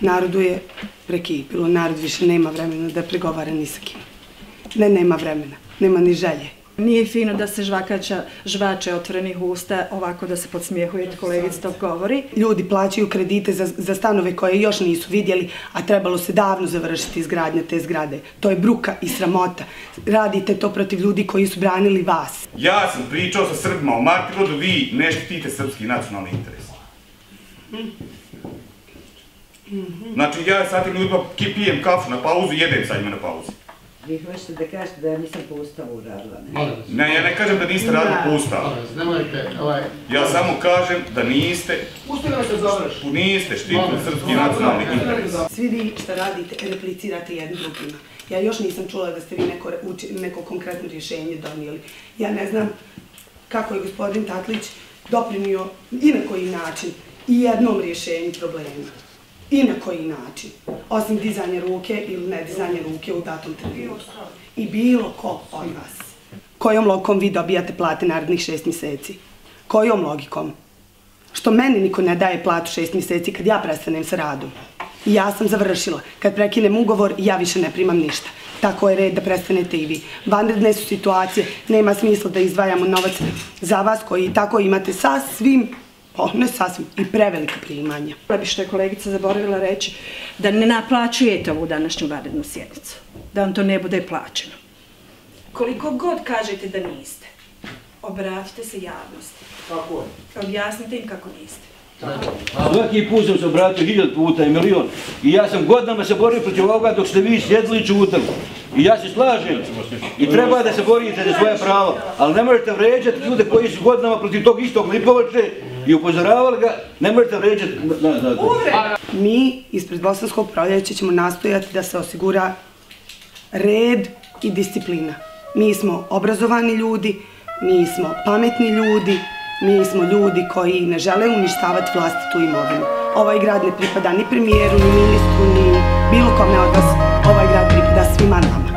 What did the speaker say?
Narodu je prekipilo, narod više nema vremena da pregovara ni sa kim. Ne, nema vremena, nema ni želje. Nije fino da se žvakača, žvače otvorenih usta, ovako da se podsmijehuje kolegic to govori. Ljudi plaćaju kredite za, za stanove koje još nisu vidjeli, a trebalo se davno završiti izgradnje te zgrade. To je bruka i sramota. Radite to protiv ljudi koji su branili vas. Ja sam pričao sa Srbima o Martirodu, vi ne štitite srpski nacionalni interes. Znači, ja sa tim ljudima pijem kafu na pauzu, jedem sa njima na pauzi. Vi hoćete da kažete da ja nisam po ustavu uradila, ne? Ne, ja ne kažem da niste radili po ustavu. Nemojte, ovaj... Ja samo kažem da niste... Da se završi. Niste štitili srpski nacionalni interes. Svi vi što radite, replicirate jednim drugima. Ja još nisam čula da ste vi neko, uči, neko konkretno rješenje donijeli. Ja ne znam kako je gospodin Tatlić doprinio i na koji način i jednom rješenju problema. I na koji način. Osim dizanje ruke ili ne dizanje ruke u datom trenutku. I bilo ko od vas. Kojom logikom vi dobijate plate narednih šest mjeseci? Kojom logikom? Što meni niko ne daje platu šest mjeseci kad ja prestanem sa radom. I ja sam završila. Kad prekinem ugovor, ja više ne primam ništa. Tako je red da prestanete i vi. Vanredne su situacije, nema smisla da izdvajamo novac za vas koji tako imate sa svim Pa ne sasvim, i prevelika primanja. Hvala bi što je kolegica zaboravila reći da ne naplaćujete ovu današnju vanrednu sjednicu. Da vam to ne bude plaćeno. Koliko god kažete da niste, obratite se javnosti. Kako je? Objasnite im kako niste. Svaki put sam se obratio hiljad puta i milion. I ja sam godinama se borio protiv ovoga dok ste vi sjedli i čutali. I ja se slažem. I treba da se borite za svoje pravo. Ali ne možete vređati ljude koji su godinama protiv tog istog Lipovače i upozoravali ga. Ne možete vređati. Na, na, na. Mi ispred Bosanskog proljeća ćemo nastojati da se osigura red i disciplina. Mi smo obrazovani ljudi, mi smo pametni ljudi, Mi smo ljudi koji ne žele uništavati vlastitu imovinu. Ovaj grad ne pripada ni premijeru, ni ministru, ni bilo kome od vas. Ovaj grad pripada svima nama.